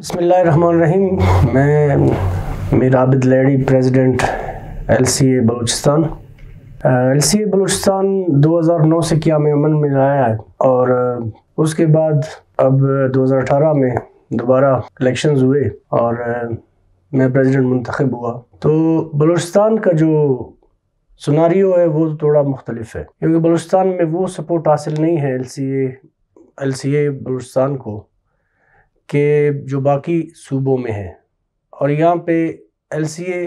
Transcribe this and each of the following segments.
बसमीम मैं Mir Abid Lehri, president L C A Balochistan L C A Balochistan 2009 से क्या में अमन में आया है और उसके बाद अब 2018 में दोबारा इलेक्शंस हुए और मैं प्रेसिडेंट मंतखब हुआ। तो बलूचिस्तान का जो सुनारियो है, वो थोड़ा मुख्तलिफ़ है। क्योंकि बलूचिस्तान में वो सपोर्ट हासिल नहीं है L C A L C A Balochistan को। कि जो बाकी सूबों में है। और यहाँ पे एल सी ए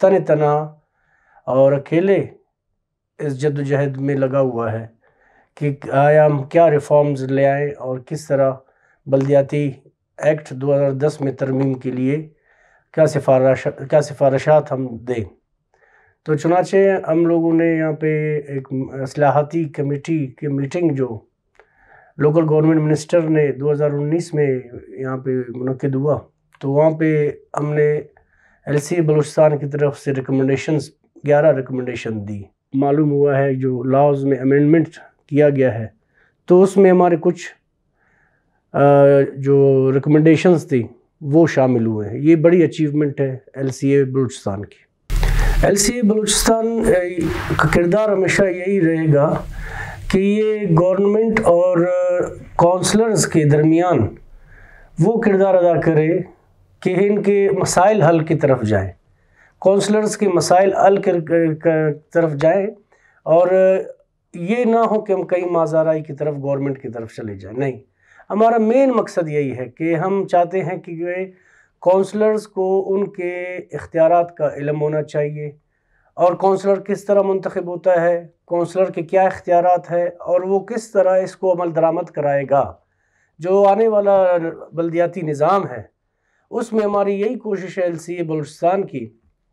तन तना और अकेले इस जद्दोजहद में लगा हुआ है कि आया हम क्या रिफॉर्म्स ले आएँ और किस तरह बल्दियाती एक्ट 2010 में तरमीम के लिए क्या सिफारश, क्या सिफारशात हम दें। तो चुनाचे हम लोगों ने यहाँ पे एक असलाहती कमेटी की मीटिंग जो लोकल गवर्नमेंट मिनिस्टर ने 2019 में यहाँ पे मनद हुआ। तो वहाँ पे हमने एल सी बलूचिस्तान की तरफ़ से रिकमेंडेशन ग्यारह रिकमेंडेशन दी। मालूम हुआ है जो लॉज में अमेंडमेंट किया गया है। तो उसमें हमारे कुछ आ, जो रिकमेंडेशंस थी वो शामिल हुए हैं। ये बड़ी अचीवमेंट है एल सी ए बलूचिस्तान की। एल सी ए बलूचिस्तान का किरदार हमेशा यही रहेगा कि ये गवर्नमेंट और काउंसलर्स के दरमियान वो किरदार अदा करे कि इनके मसाइल हल की तरफ़ जाएँ। काउंसलर्स के मसाइल हल कर, तरफ़ जाएँ और ये ना हो कि हम कहीं माजाराई की तरफ़ गवर्नमेंट की तरफ़ चले जाएँ। नहीं। हमारा मेन मकसद यही है कि हम चाहते हैं कि काउंसलर्स को उनके इख्तियार का इलम होना चाहिए। और कौंसलर किस तरह मंतखब होता है? कौंसलर के क्या इख्तियार है? और वो किस तरह इसको अमल दरामद कराएगा? जो आने वाला बल्दियाती निज़ाम है, उसमें हमारी यही कोशिश है एल सी बलूचिस्तान की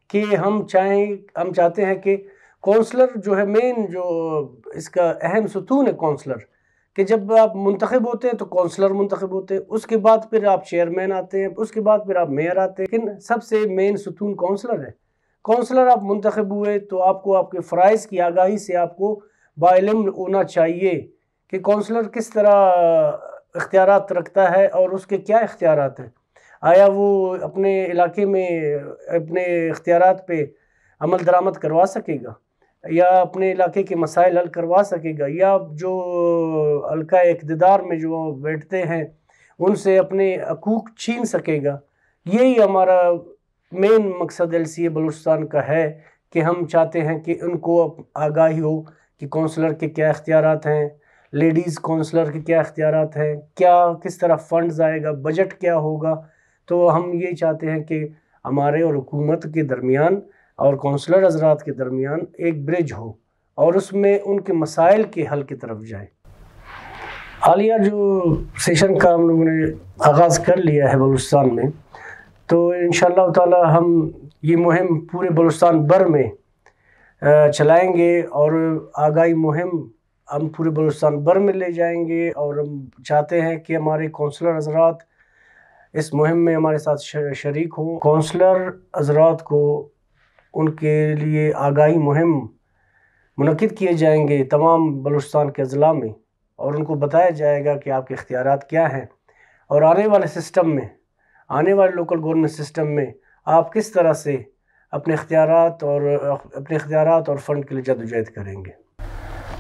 कि हम चाहें, हम चाहते हैं कि कौंसलर जो है मेन जो इसका अहम सतून है कौंसलर कि जब आप मंतखब होते हैं तो कौंसलर मंतखब होते हैं, उसके बाद फिर आप चेयरमैन आते हैं, उसके बाद फिर आप मेयर आते हैं, लेकिन सबसे मेन सतून कौंसलर है। काउंसलर आप मंतखब हुए तो आपको आपके फ़रज़ की आगाही से आपको बाइलम होना चाहिए कि काउंसलर किस तरह इख्तियार रखता है और उसके क्या इख्तियार हैं। आया वो अपने इलाके में अपने इख्तियार पे अमल दरामद करवा सकेगा? या अपने इलाके के मसाइल हल करवा सकेगा? या जो हल्का इकतदार में जो बैठते हैं, उनसे अपने हकूक़ छीन सकेगा? यही हमारा मेन मकसद एल सी बलूचिस्तान का है कि हम चाहते हैं कि उनको आगाही हो कि कौंसलर के क्या इख्तियार हैं, लेडीज़ कौंसलर के क्या इख्तियार हैं, क्या, किस तरह फ़ंड्स आएगा, बजट क्या होगा? तो हम ये चाहते हैं कि हमारे और हुकूमत के दरमियान और कौंसलर हजरात के दरमियान एक ब्रिज हो और उसमें उनके मसाइल के हल की तरफ़ जाए। हालिया जो सेशन का हम लोगों ने आगाज़ कर लिया है बलूचिस्तान में तो इन ताला हम ये मुहिम पूरे बलुस्तान भर में चलाएँगे और आगाही मुहिम हम पूरे बलुस्तान भर में ले जाएँगे और हम चाहते हैं कि हमारे कौंसलर हजरात इस मुहिम में हमारे साथ शरीक हों। कौंसलर हजरात को उनके लिए आगाही मुहिम मनद किए जाएँगे तमाम बलुस्तान के अज़ला में और उनको बताया जाएगा कि आपके इख्तियार क्या हैं। और आने वाले सिस्टम में आने वाले लोकल गवर्नमेंट सिस्टम में आप किस तरह से अपने इख्तियार और, अपने इख्तियार और फ़ंड के लिए जदोजहद करेंगे?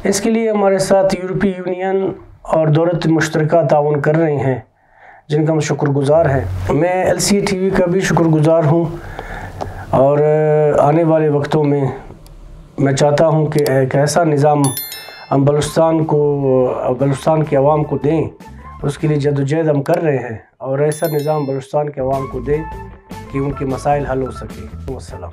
इसके लिए हमारे साथ यूरोपीय यूनियन और दौलत मुश्तर ताउन कर रहे हैं, जिनका हम शुक्रगुज़ार हैं। मैं एल सी टी वी का भी शुक्रगुज़ार हूँ और, आने वाले वक्तों में मैं चाहता हूँ कि एक ऐसा निज़ाम हम बलुस्तान को बलुस्तान के आवाम को दें उसके लिए जदोजहद हम कर रहे हैं और ऐसा निज़ाम बलुस्तान के अवाम को दें कि उनके मसाइल हल हो सके। वसलम